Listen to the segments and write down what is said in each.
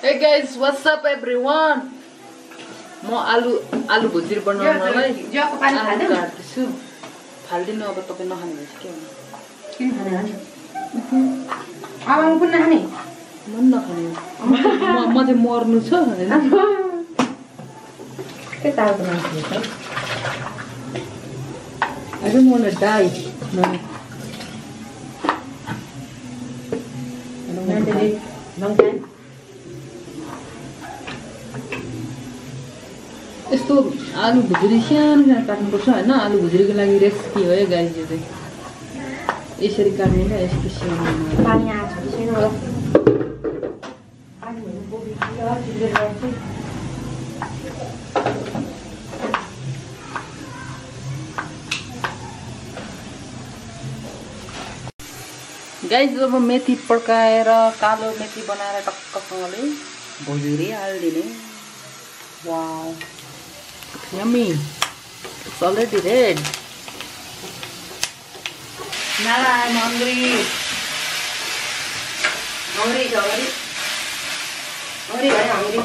Hey guys, what's up everyone? म आलु आलु भुजिर बनाउनलाई पानी आलु काट्दैछु। फाल्दिनँ अब तपाईँ नखाने भएपछि के पनि नखाने। म नखाने। म म चाहिँ मर्नु छ होइन के तालको मान्छे छ I don't want to यस्तो आलु भुजिरी सानो सानो काट्नुपर्छ होइन आलु भुजिरीको लागि रेसिपी हो है गाइस यो चाहिँ यसरी काट्ने क्या यस्तो सानो। गाइस अब मेथी पड्काएर कालो मेथी बनाएर टक्कसँगले भुजिरी हालिदिने Yummy. It's already red. Nala, I'm hungry. Hungry, hungry. Hungry, I'm hungry.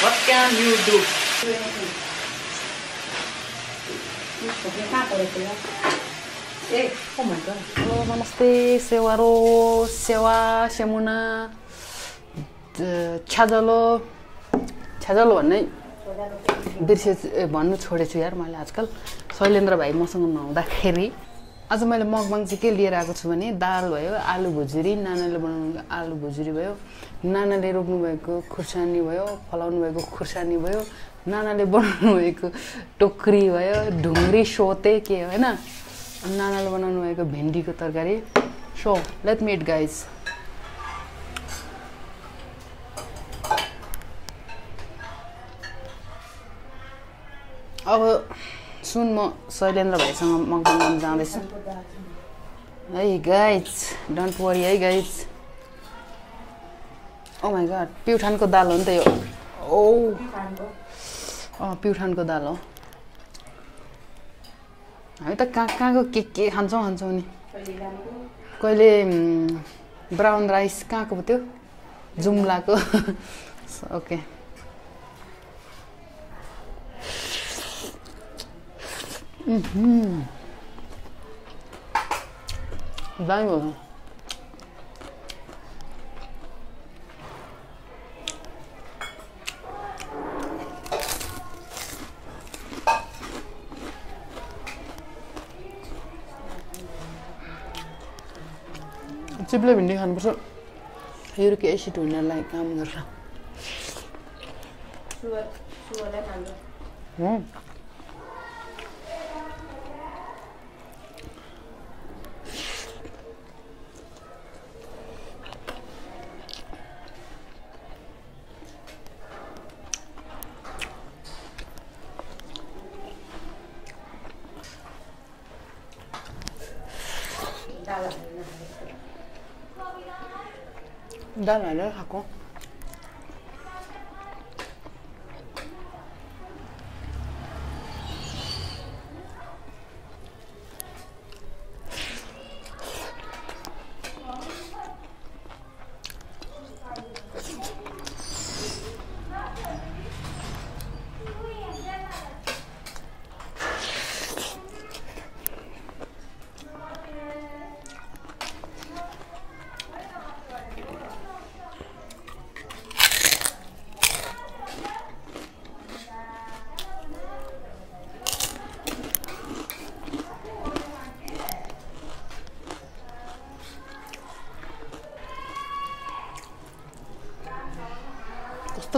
What can you do? What can you do? Hey, oh my god. Halo, namaste, sewaro, sewa, semuna. छ्याजलो छ्याजलो भन्ने ए, भन्नु छोडेछु यार मैले आजकल। शैलेन्द्र भाइ मसँग नहुँदाखेरि आज मैले मकबाङ चाहिँ के लिएर आएको छु भने दाल भयो आलु भुजुरी नानाले बनाउनु आलु भुजुरी भयो नानाले रोप्नु भएको खुर्सानी भयो फलाउनु भएको खुर्सानी भयो नानाले बनाउनु भएको टोक्री भयो ढुङ्ग्री सोते के होइन? नानाले बनाउनु भएको भेन्डीको तरकारी। सो लेट मिट गाइज अब सुन म शैलेन्द्र भाइसँग गर्न जाँदैछु। Hi guys don't worry hi guys oh my god प्युठानको दाल हो नि त यो। ओ अँ प्युठानको दाल हो। हामी त कहाँ कहाँको के के खान्छौँ खान्छौँ नि? कहिले ब्राउन राइस कहाँको पो त्यो? जुम्लाको। ओके दामी भयो चिप्ले भिन्डी खानुपर्छ युरिक एसिड हुनलाई काम गर्छ दाल हालेर खाएको कस्तो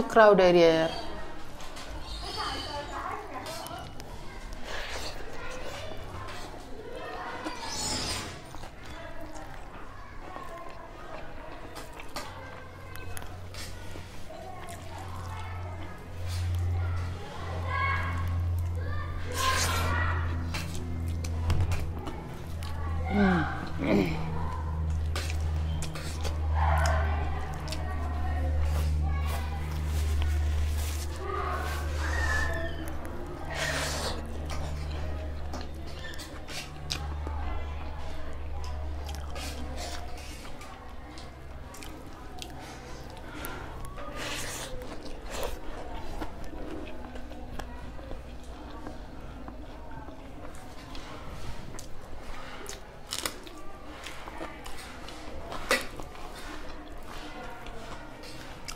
Crowd crowded hier.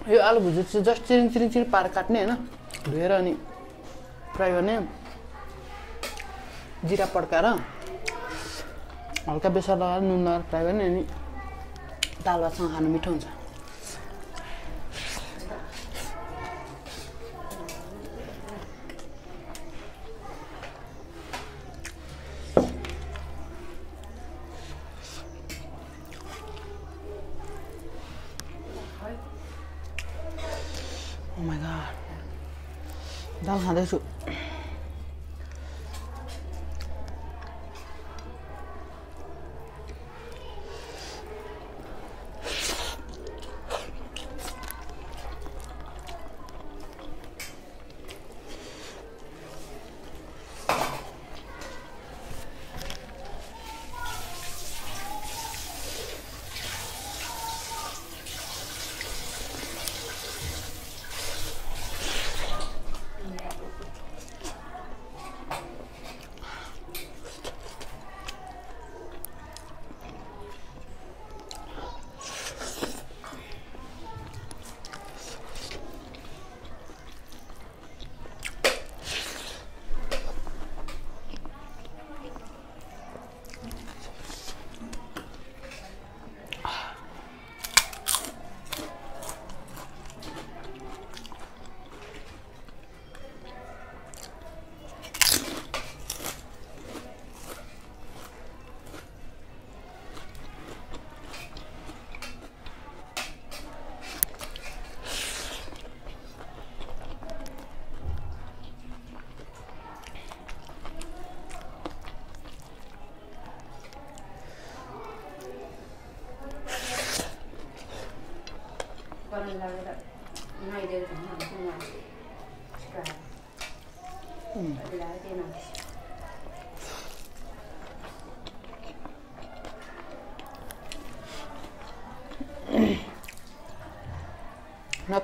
यो आलु भुजिया चाहिँ जस्ट चिरिङ चिरिङ चिरिङ पारेर काट्ने होइन धोएर अनि फ्राई गर्ने जिरा पड्काएर हल्का बेसार लगाएर नुन लगाएर फ्राई गर्ने अनि दाल भातसँग खानु मिठो हुन्छ दाल खाँदैछु गर्नु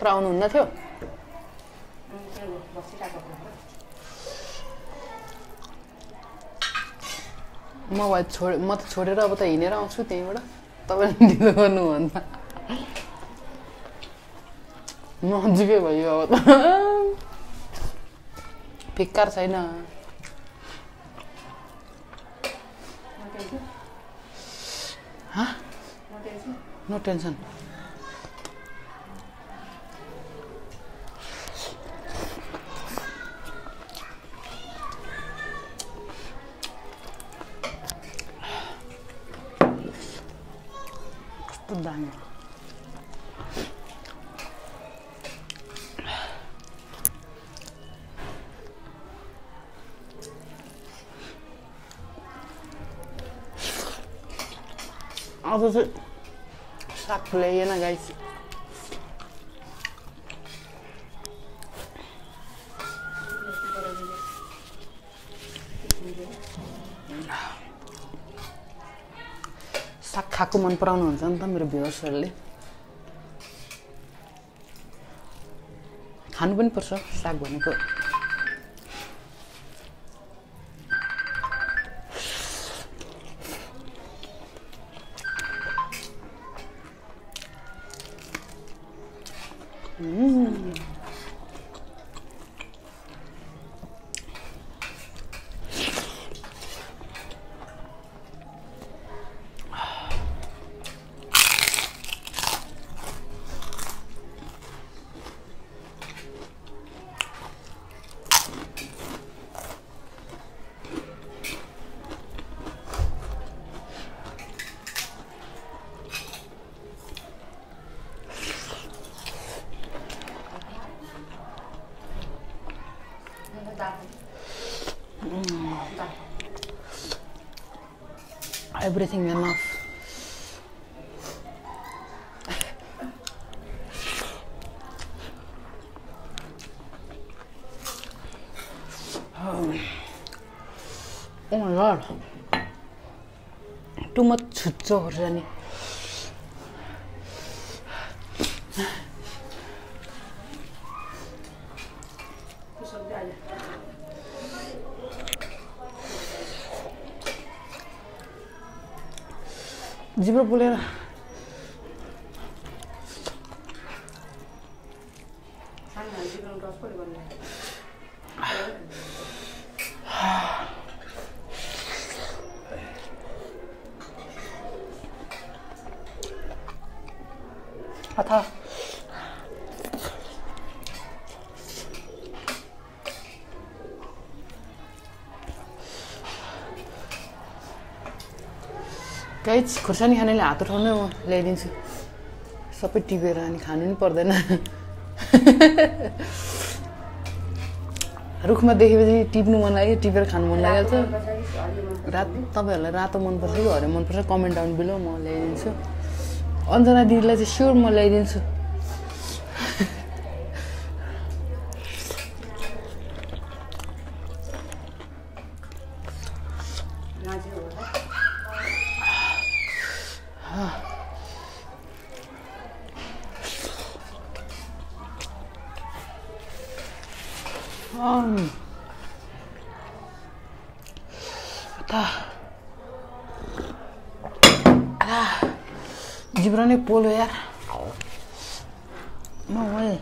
नत्र आउनुहुन्न थियो म भए छोड म त छोडेर अब त हिँडेर आउँछु त्यहीँबाट तपाईँले ढिलो गर्नुभन्दा नजिकै भयो अब त फिक्कार छैन नो टेन्सन चाहिँ साग ल्याइएन गाइस साग खाएको मन पराउनुहुन्छ नि त मेरो भ्युवर्सहरूले खानु पनि पर्छ साग भनेको I'm breathing my mouth. Oh my god. Too much chucho, Rani. 집을 불려라 아, 다. Guys खुर्सानी खानेले हात उठाउनै म ल्याइदिन्छु सबै टिपेर अनि खानु नि पर्दैन रुखमा देखेपछि टिप्नु मन लाग्यो टिपेर खानु मन लागिहाल्छ रात तपाईँहरूलाई रातो मनपर्छ कि हरियो मनपर्छ कमेन्ट डाउन बिलो म ल्याइदिन्छु अञ्जना दिदीलाई चाहिँ स्योर म ल्याइदिन्छु अँ। यता आ, जिब्रो नै पोलो यार न way.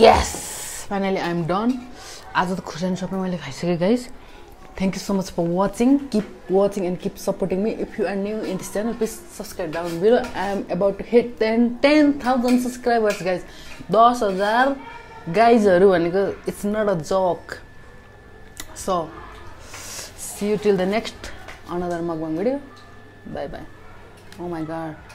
Yes finally I am done आज त खुर्सानी सबै मैले खाइसकेँ guys thank you so much for watching keep watching and keep supporting me if you are new in this channel please subscribe down below I am about to hit ten ten thousand subscribers guys दस हजार गाइजहरू भनेको it's not a joke so see you till the next another मगवाङ video bye bye oh my god